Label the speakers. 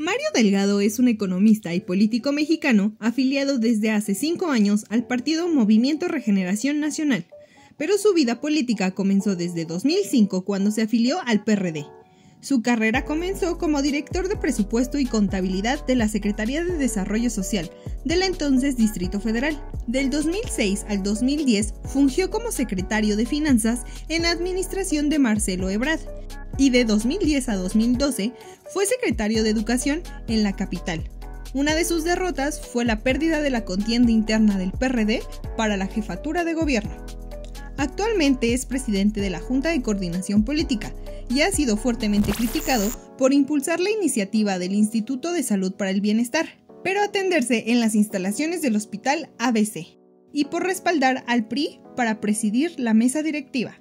Speaker 1: Mario Delgado es un economista y político mexicano afiliado desde hace cinco años al partido Movimiento Regeneración Nacional, pero su vida política comenzó desde 2005 cuando se afilió al PRD. Su carrera comenzó como director de presupuesto y contabilidad de la Secretaría de Desarrollo Social del entonces Distrito Federal. Del 2006 al 2010 fungió como secretario de Finanzas en la administración de Marcelo Ebrard y de 2010 a 2012 fue secretario de Educación en la capital. Una de sus derrotas fue la pérdida de la contienda interna del PRD para la jefatura de gobierno. Actualmente es presidente de la Junta de Coordinación Política y ha sido fuertemente criticado por impulsar la iniciativa del Instituto de Salud para el Bienestar, pero atenderse en las instalaciones del Hospital ABC, y por respaldar al PRI para presidir la mesa directiva.